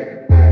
Música